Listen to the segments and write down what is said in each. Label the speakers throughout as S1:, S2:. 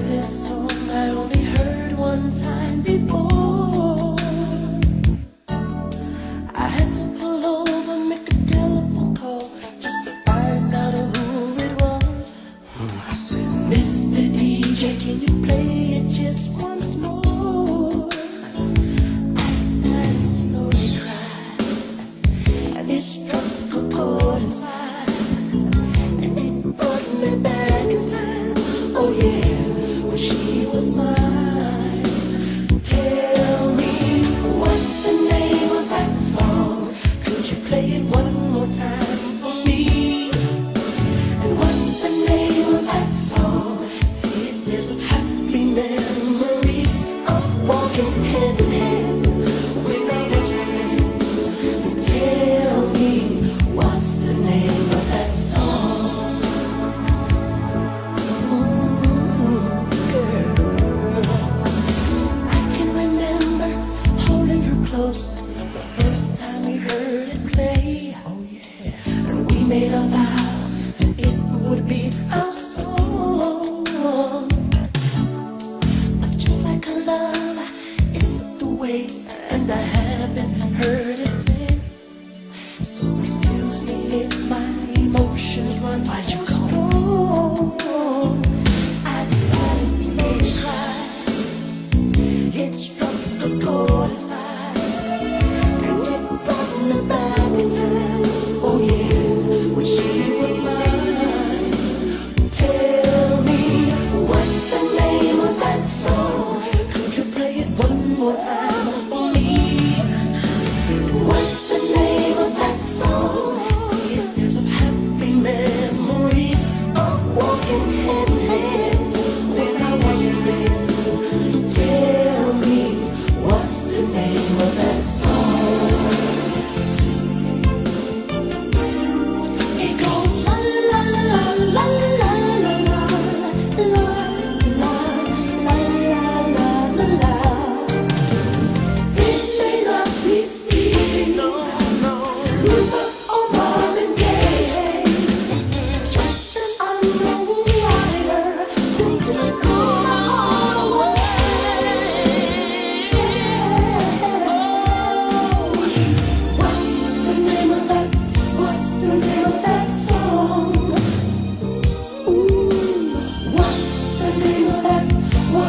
S1: this me. made a vow that it would be. But just like love, it's the way, and I haven't heard it since. So excuse me if my emotions run. Why'd you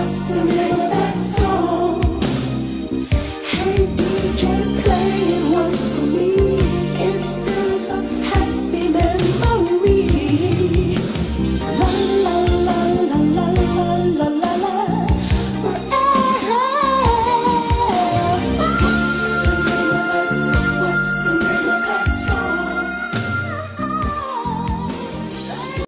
S1: Just a minute.